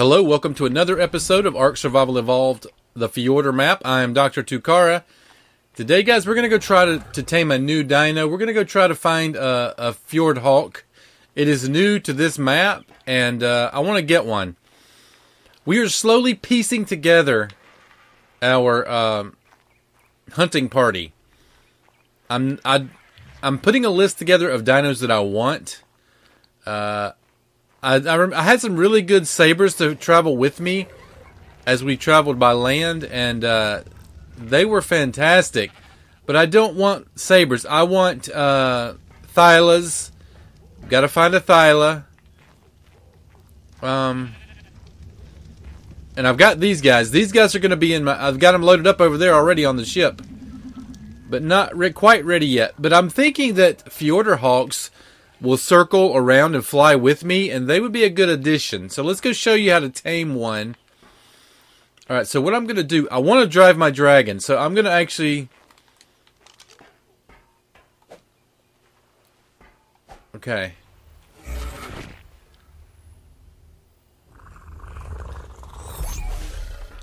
Hello, welcome to another episode of Ark Survival Evolved, the Fjordur map. I am Dr. Tokara. Today, guys, we're going to go try to, to tame a new dino. We're going to go try to find a, a Fjordhawk. It is new to this map, and uh, I want to get one. We are slowly piecing together our um, hunting party. I'm I, I'm putting a list together of dinos that I want. Uh, I, I, rem- I, had some really good sabers to travel with me as we traveled by land, and uh, they were fantastic. But I don't want sabers. I want uh, Thylas. Got to find a Thyla. Um, and I've got these guys. These guys are going to be in my. I've got them loaded up over there already on the ship, but not re- quite ready yet. But I'm thinking that Fjordur Hawks will circle around and fly with me, and they would be a good addition. So let's go show you how to tame one. All right, so what I'm going to do, I want to drive my dragon, so I'm going to actually... Okay.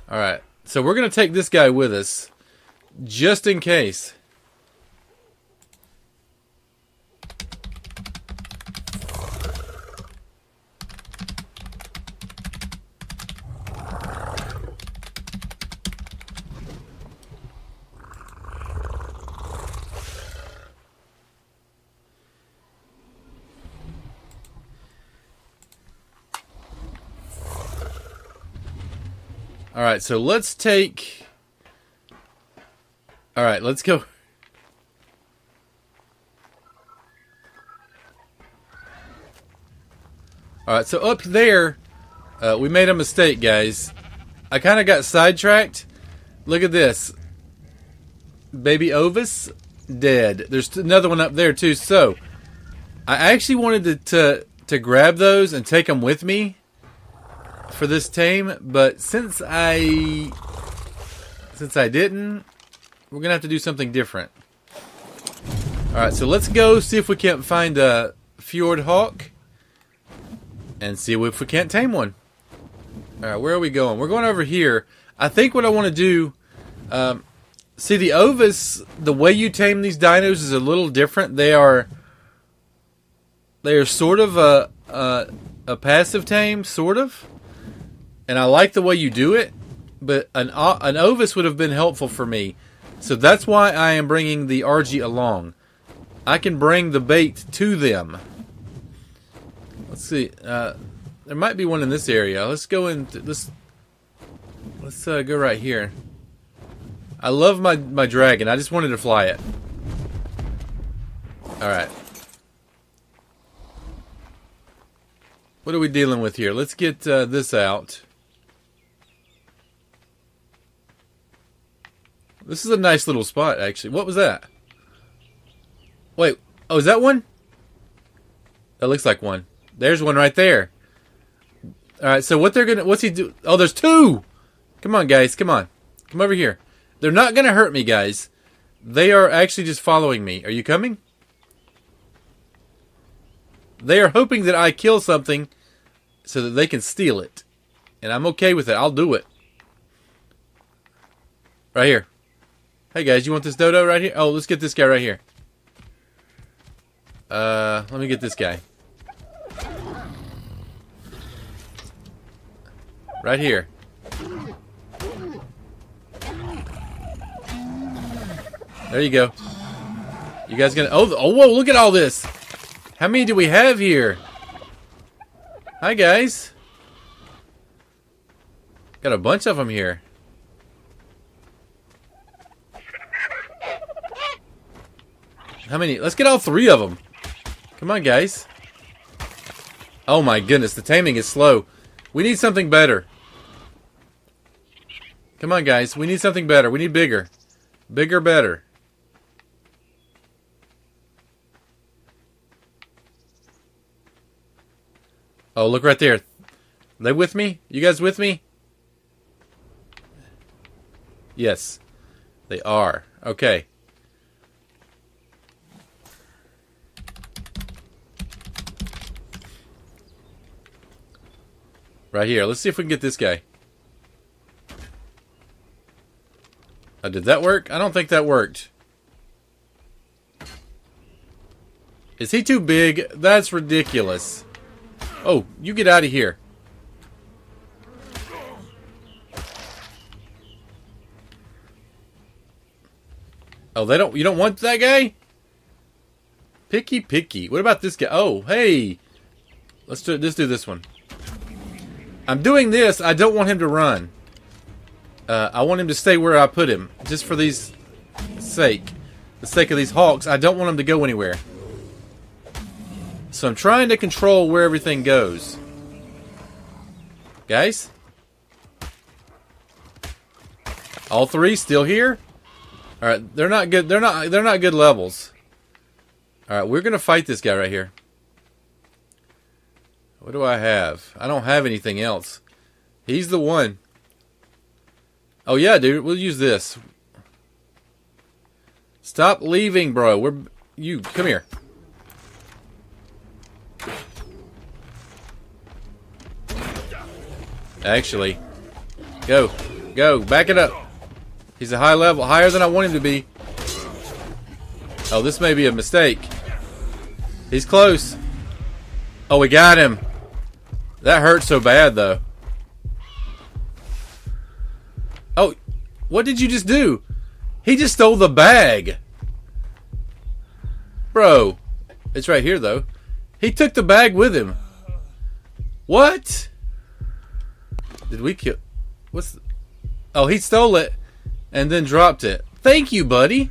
All right, so we're going to take this guy with us, just in case. All right, so let's take. All right, let's go. All right, so up there, uh, we made a mistake, guys. I kind of got sidetracked. Look at this. Baby Ovis, dead. There's another one up there, too. So, I actually wanted to, to, to grab those and take them with me for this tame, but since I since I didn't, we're gonna have to do something different. All right, so let's go see if we can't find a fjordhawk and see if we can't tame one. All right, where are we going? We're going over here. I think what I want to do. Um, see the Ovis, the way you tame these dinos is a little different. They are they are sort of a a, a passive tame, sort of and I like the way you do it, but an an Ovis would have been helpful for me. So that's why I am bringing the Argy along. I can bring the bait to them. Let's see. Uh, there might be one in this area. Let's go into this. Let's uh, go right here. I love my my dragon. I just wanted to fly it. All right. What are we dealing with here? Let's get uh, this out. This is a nice little spot, actually. What was that? Wait. Oh, is that one? That looks like one. There's one right there. All right. So what they're gonna? What's he do? Oh, there's two. Come on, guys. Come on. Come over here. They're not gonna hurt me, guys. They are actually just following me. Are you coming? They are hoping that I kill something so that they can steal it. And I'm okay with it. I'll do it. Right here. Hey guys, you want this dodo right here? Oh, let's get this guy right here. Uh, let me get this guy. Right here. There you go. You guys gonna... Oh, oh, whoa, look at all this. How many do we have here? Hi, guys. Got a bunch of them here. How many? Let's get all three of them. Come on, guys. Oh my goodness, the taming is slow. We need something better. Come on, guys. We need something better. We need bigger. Bigger, better. Oh, look right there. They with me? You guys with me? Yes. They are. Okay. Right here. Let's see if we can get this guy. Uh, did that work? I don't think that worked. Is he too big? That's ridiculous. Oh, you get out of here. Oh, they don't. You don't want that guy? Picky, picky. What about this guy? Oh, hey. Let's do. Let's do this one. I'm doing this. I don't want him to run. Uh, I want him to stay where I put him, just for these sake, the sake of these hawks. I don't want him to go anywhere. So I'm trying to control where everything goes. Guys? All three still here? Alright, they're not good they're not they're not good levels. Alright, we're gonna fight this guy right here. What do I have? I don't have anything else. He's the one. Oh yeah, dude, we'll use this. Stop leaving, bro. We're you come here. Actually, go, go, back it up. He's a high level, higher than I want him to be. Oh, this may be a mistake. He's close. Oh, we got him. That hurt so bad, though. Oh, what did you just do? He just stole the bag. Bro, it's right here, though. He took the bag with him. What? Did we kill? What's? The... Oh, he stole it and then dropped it. Thank you, buddy.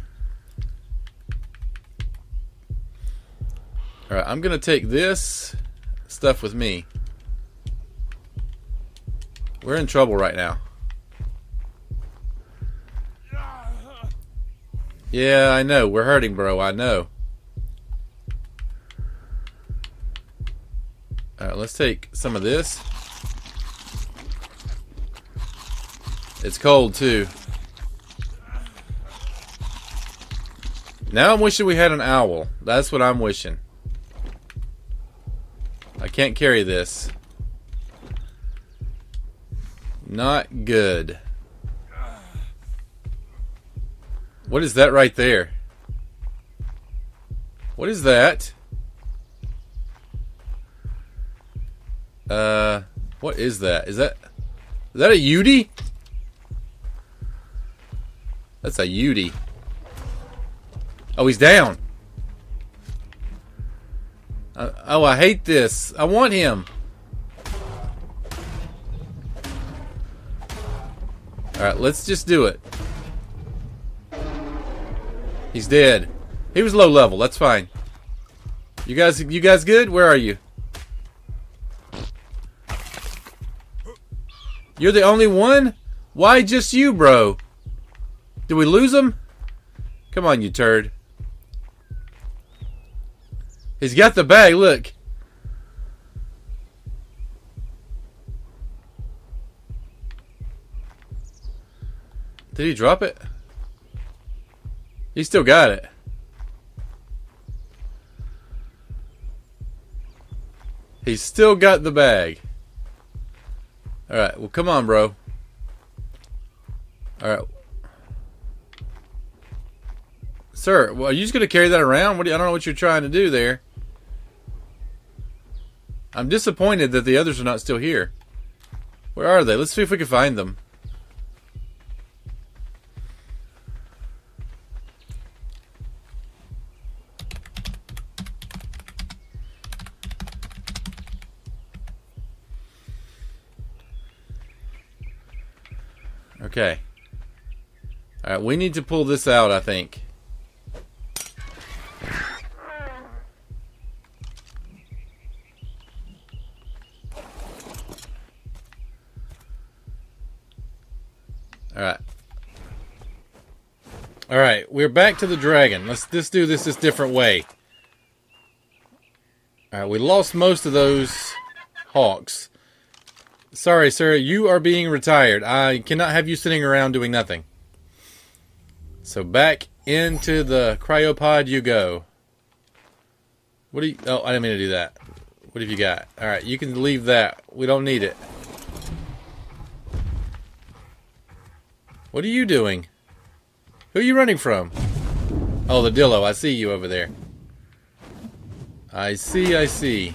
All right, I'm gonna take this stuff with me. We're in trouble right now. Yeah, I know. We're hurting, bro. I know. Alright, let's take some of this. It's cold too. Now I'm wishing we had an owl. That's what I'm wishing. I can't carry this. Not good. What is that right there? What is that? Uh, what is that? Is that is that a Yuty? That's a Yuty. Oh, he's down. Uh, oh, I hate this. I want him. Alright, let's just do it. He's dead. He was low level, that's fine. You guys you guys good? Where are you? You're the only one? Why just you, bro? Did we lose him? Come on, you turd. He's got the bag, look. Did he drop it? He still got it. He's still got the bag. Alright, well come on, bro. Alright. Sir, well, are you just going to carry that around? What do you, I don't know what you're trying to do there. I'm disappointed that the others are not still here. Where are they? Let's see if we can find them. Okay. Alright, we need to pull this out, I think. Alright. Alright, we're back to the dragon. Let's just do this this different way. Alright, we lost most of those hawks. Sorry, sir, you are being retired. I cannot have you sitting around doing nothing. So back into the cryopod you go. What do you... Oh, I didn't mean to do that. What have you got? Alright, you can leave that. We don't need it. What are you doing? Who are you running from? Oh, the Dillo. I see you over there. I see, I see.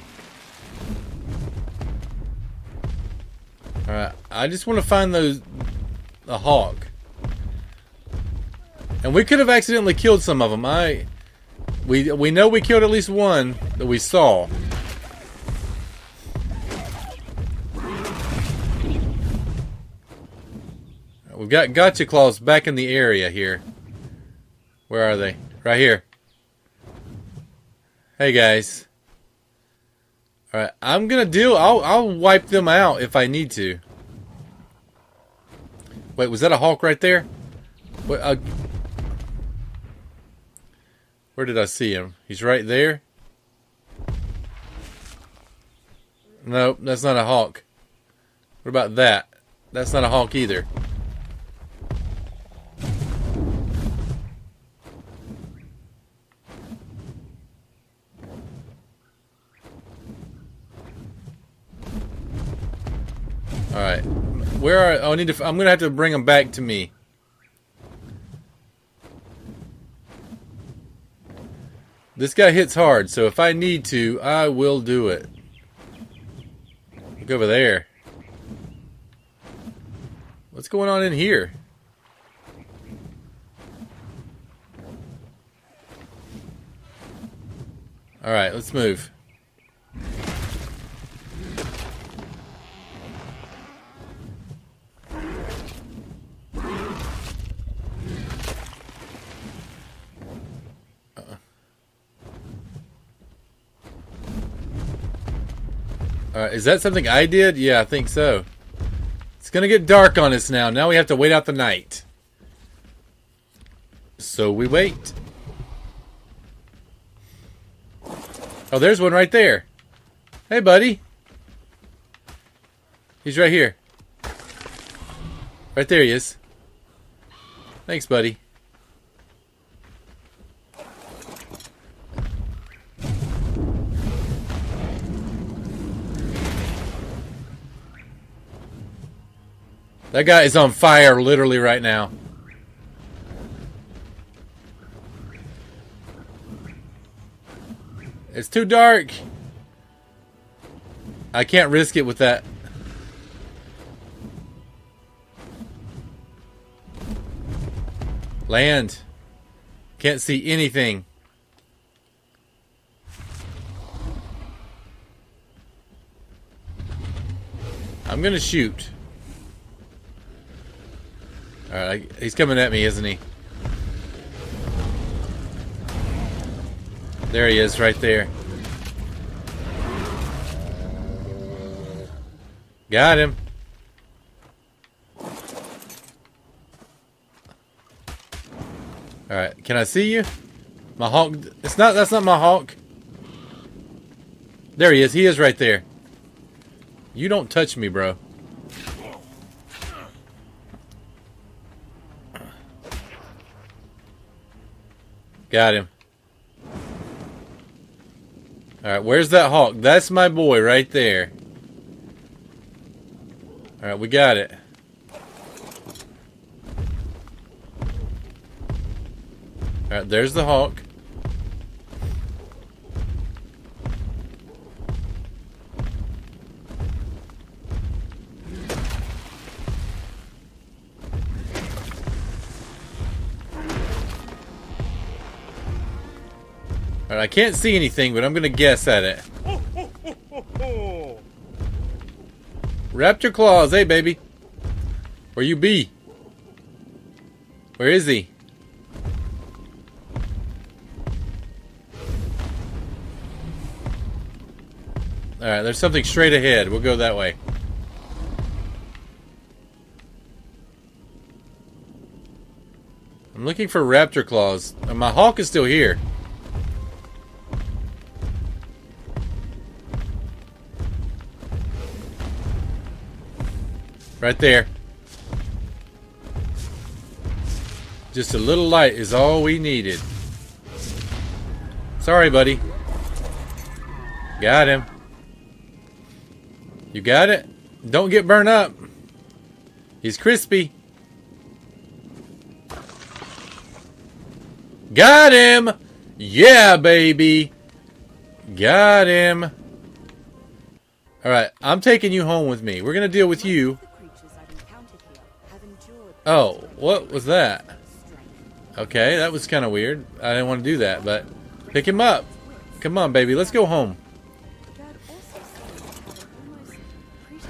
Alright, I just want to find those... The hawk. And we could have accidentally killed some of them. I... We, we know we killed at least one that we saw. We've got gotcha claws back in the area here. Where are they? Right here. Hey guys. Alright, I'm gonna deal I'll I'll wipe them out if I need to. Wait, was that a hawk right there? Uh, where did I see him? He's right there. Nope, that's not a hawk. What about that? That's not a hawk either. Alright. Where are... Oh, I need to... I'm to have to bring them back to me. This guy hits hard, so if I need to, I will do it. Look over there. What's going on in here? Alright, let's move. Uh, is that something I did? Yeah, I think so. It's gonna get dark on us now. Now we have to wait out the night. So we wait. Oh, there's one right there. Hey, buddy. He's right here. Right there he is. Thanks, buddy. That guy is on fire literally right now. It's too dark. I can't risk it with that. Land. Can't see anything. I'm gonna shoot. Alright, he's coming at me, isn't he? There he is, right there. Got him. Alright, can I see you? My hawk. It's not, that's not my hawk. There he is. He is right there. You don't touch me, bro. Got him. Alright, where's that hawk? That's my boy right there. Alright, we got it. Alright, there's the hawk. I can't see anything, but I'm gonna guess at it. Raptor claws, hey baby. Where you be? Where is he? Alright, there's something straight ahead. We'll go that way. I'm looking for raptor claws. My hawk is still here. Right there. Just a little light is all we needed. Sorry, buddy. Got him. You got it? Don't get burned up. He's crispy. Got him! Yeah, baby! Got him! Alright, I'm taking you home with me. We're gonna deal with you. Oh, what was that? Okay, that was kind of weird. I didn't want to do that, but pick him up. Come on, baby. Let's go home.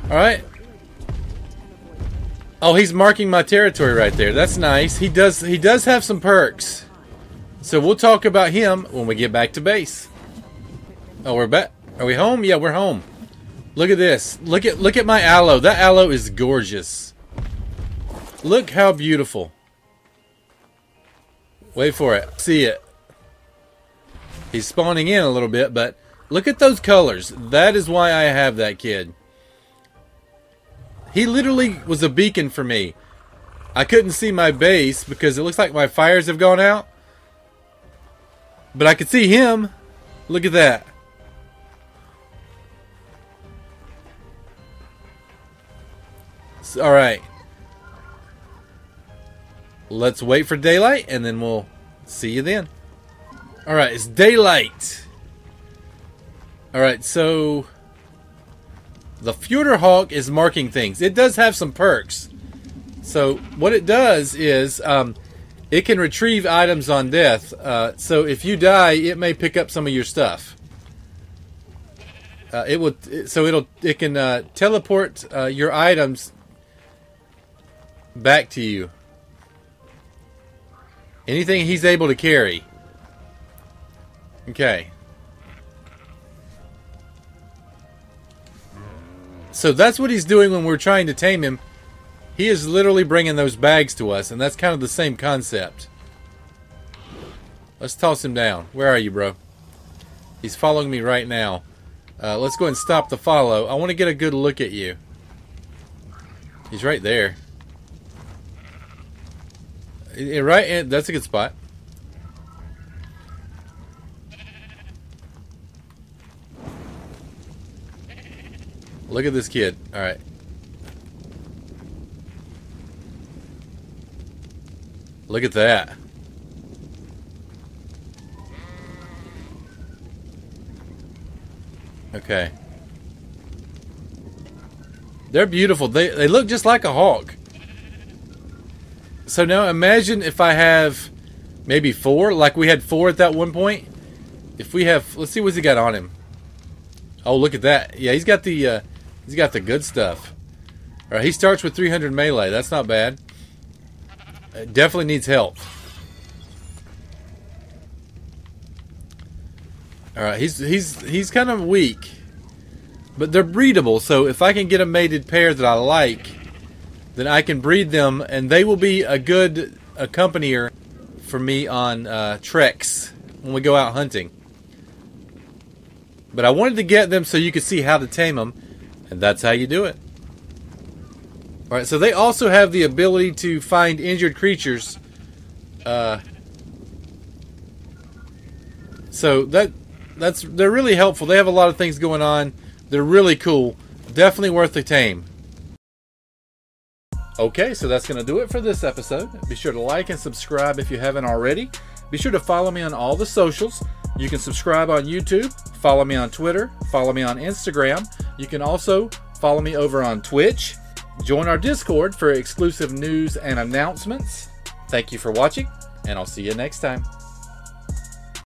Alright. Oh, he's marking my territory right there. That's nice. He does he does have some perks. So we'll talk about him when we get back to base. Oh, we're back. Are we home? Yeah, we're home. Look at this. Look at look at my aloe. That aloe is gorgeous. Look how beautiful. Wait for it. See it. He's spawning in a little bit, but look at those colors. That is why I have that kid. He literally was a beacon for me. I couldn't see my base because it looks like my fires have gone out. But I could see him. Look at that. All right. Let's wait for daylight and then we'll see you then. All right, it's daylight. All right, so the Hawk is marking things. It does have some perks. So what it does is um, it can retrieve items on death. Uh, so if you die, it may pick up some of your stuff. Uh, it will. So it'll. It can uh, teleport uh, your items back to you. Anything he's able to carry. Okay. So that's what he's doing when we're trying to tame him. He is literally bringing those bags to us, and that's kind of the same concept. Let's toss him down. Where are you, bro? He's following me right now. Uh, let's go and stop the follow. I want to get a good look at you. He's right there. Right, and that's a good spot. Look at this kid. All right. Look at that. Okay. They're beautiful. They they look just like a hawk. So now imagine if I have maybe four, like we had four at that one point. If we have, let's see what's he got on him. Oh, look at that. Yeah, he's got the, uh, he's got the good stuff. All right, he starts with 300 melee. That's not bad. It definitely needs help. All right, he's he's he's kind of weak, but they're breedable. So if I can get a mated pair that I like, then I can breed them, and they will be a good accompanier for me on uh, treks when we go out hunting. But I wanted to get them so you could see how to tame them, and that's how you do it. Alright, so they also have the ability to find injured creatures. Uh, so that that's they're really helpful. They have a lot of things going on. They're really cool. Definitely worth the tame. Okay, so that's going to do it for this episode. Be sure to like and subscribe if you haven't already. Be sure to follow me on all the socials. You can subscribe on YouTube, follow me on Twitter, follow me on Instagram. You can also follow me over on Twitch. Join our Discord for exclusive news and announcements. Thank you for watching, and I'll see you next time.